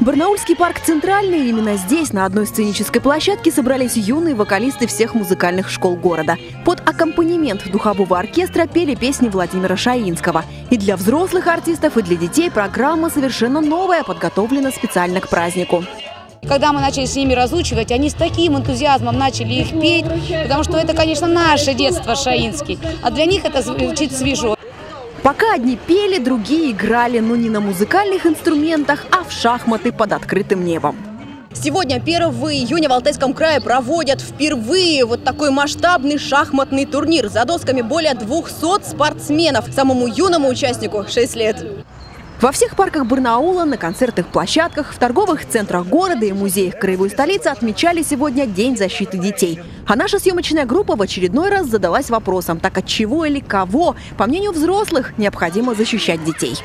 Барнаульский парк «Центральный». Именно здесь, на одной сценической площадке, собрались юные вокалисты всех музыкальных школ города. Под аккомпанемент духового оркестра пели песни Владимира Шаинского. И для взрослых артистов, и для детей программа совершенно новая, подготовлена специально к празднику. Когда мы начали с ними разучивать, они с таким энтузиазмом начали их петь, потому что это, конечно, наше детство Шаинский, а для них это звучит свежо. Пока одни пели, другие играли, но не на музыкальных инструментах, а в шахматы под открытым небом. Сегодня, 1 июня, в Алтайском крае проводят впервые вот такой масштабный шахматный турнир. За досками более 200 спортсменов. Самому юному участнику 6 лет. Во всех парках Барнаула, на концертных площадках, в торговых центрах города и музеях краевой столицы отмечали сегодня День защиты детей. А наша съемочная группа в очередной раз задалась вопросом, так от чего или кого, по мнению взрослых, необходимо защищать детей.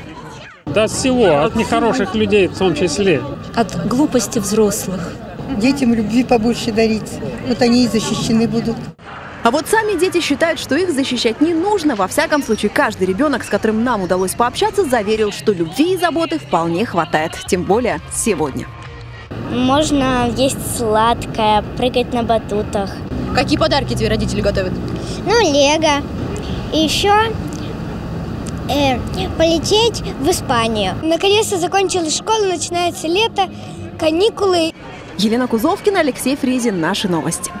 Да от всего, от нехороших людей в том числе. От глупости взрослых. Детям любви побольше дарить. Вот они и защищены будут. А вот сами дети считают, что их защищать не нужно. Во всяком случае, каждый ребенок, с которым нам удалось пообщаться, заверил, что любви и заботы вполне хватает. Тем более сегодня. Можно есть сладкое, прыгать на батутах. Какие подарки тебе родители готовят? Ну, лего. И еще э, полететь в Испанию. Наконец-то закончилась школа, начинается лето, каникулы. Елена Кузовкина, Алексей Фризин. Наши новости.